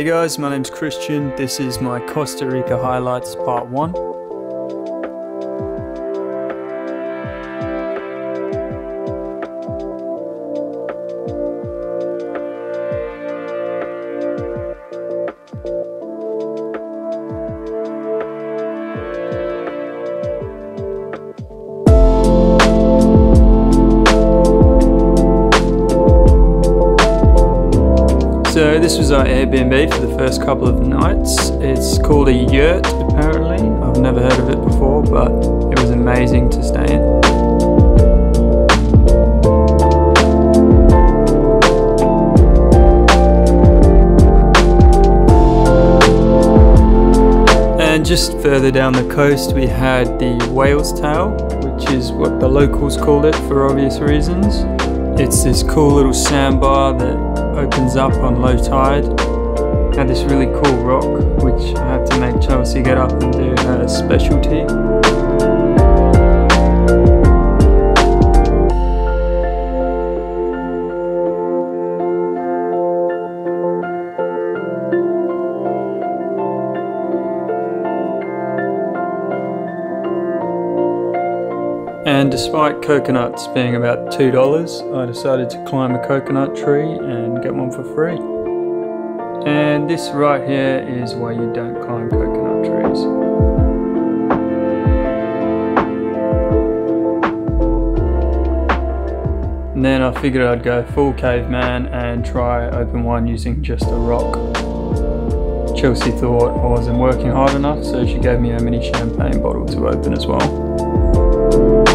Hey guys, my name's Christian. This is my Costa Rica highlights part 1. This was our Airbnb for the first couple of nights. It's called a yurt apparently. I've never heard of it before, but it was amazing to stay in. And just further down the coast we had the whale's tail, which is what the locals called it for obvious reasons. It's this cool little sandbar that opens up on low tide. Had this really cool rock, which I had to make Chelsea get up and do her specialty. And despite coconuts being about $2, I decided to climb a coconut tree and get one for free. And this right here is why you don't climb coconut trees. And then I figured I'd go full caveman and try open one using just a rock. Chelsea thought I wasn't working hard enough, so she gave me a mini champagne bottle to open as well.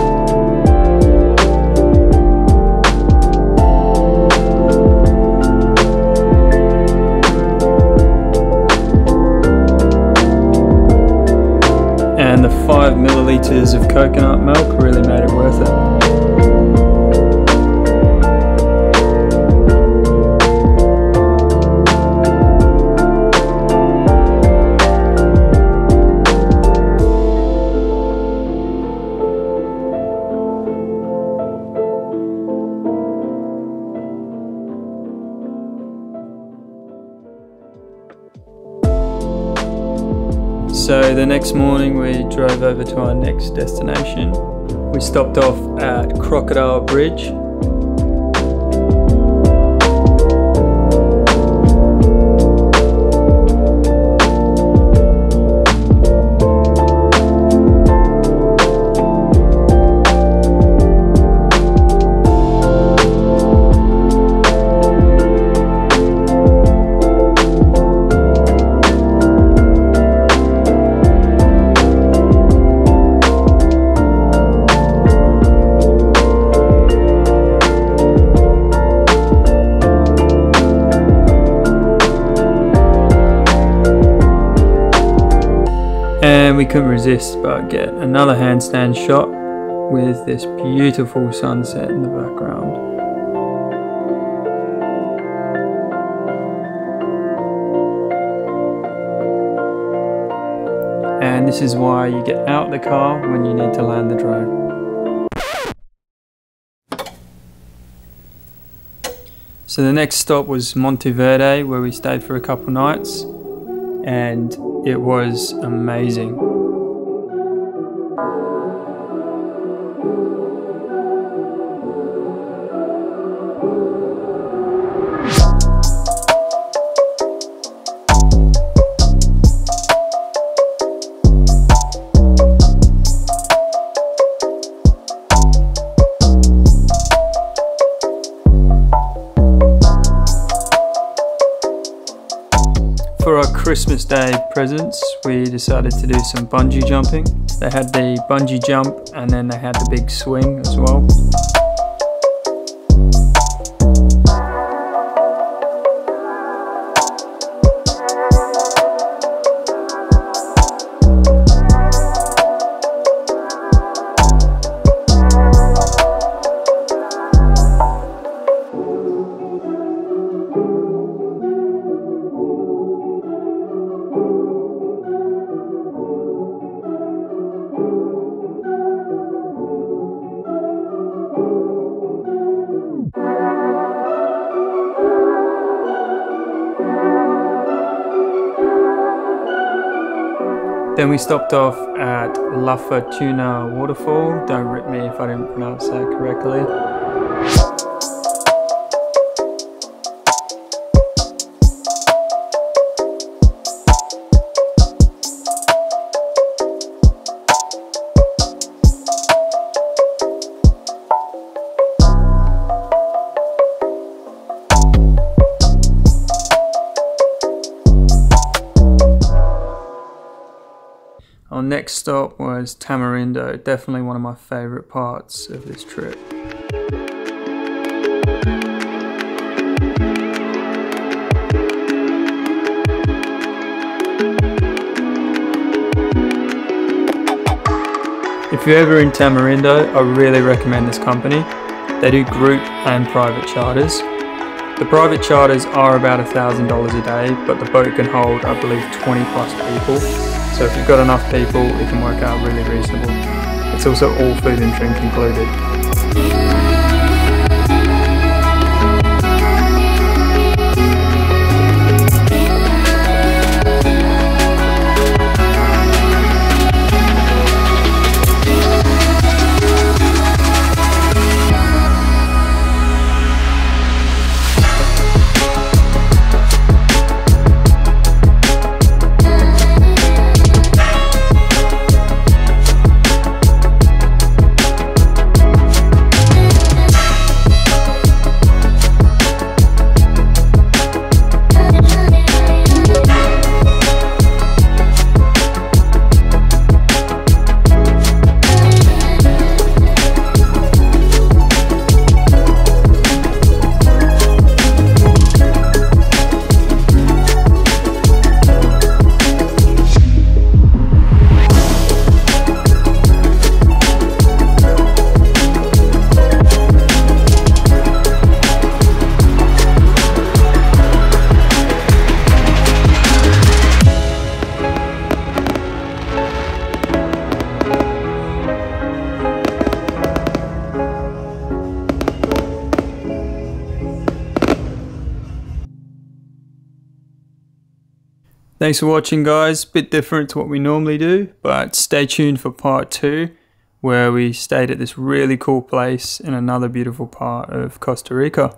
Milliliters of coconut milk really made it worth it. So the next morning we drove over to our next destination. We stopped off at Crocodile Bridge. We couldn't resist but get another handstand shot with this beautiful sunset in the background. And this is why you get out the car when you need to land the drone. So the next stop was Monteverde where we stayed for a couple nights and it was amazing. Christmas Day presents, we decided to do some bungee jumping. They had the bungee jump and then they had the big swing as well. Then we stopped off at La Fortuna Waterfall. Don't rip me if I didn't pronounce that correctly. Our next stop was Tamarindo, definitely one of my favourite parts of this trip. If you're ever in Tamarindo, I really recommend this company. They do group and private charters. The private charters are about $1,000 a day, but the boat can hold, I believe, 20 plus people. So if you've got enough people, it can work out really reasonable. It's also all food and drink included. Thanks for watching guys, bit different to what we normally do, but stay tuned for part 2 where we stayed at this really cool place in another beautiful part of Costa Rica.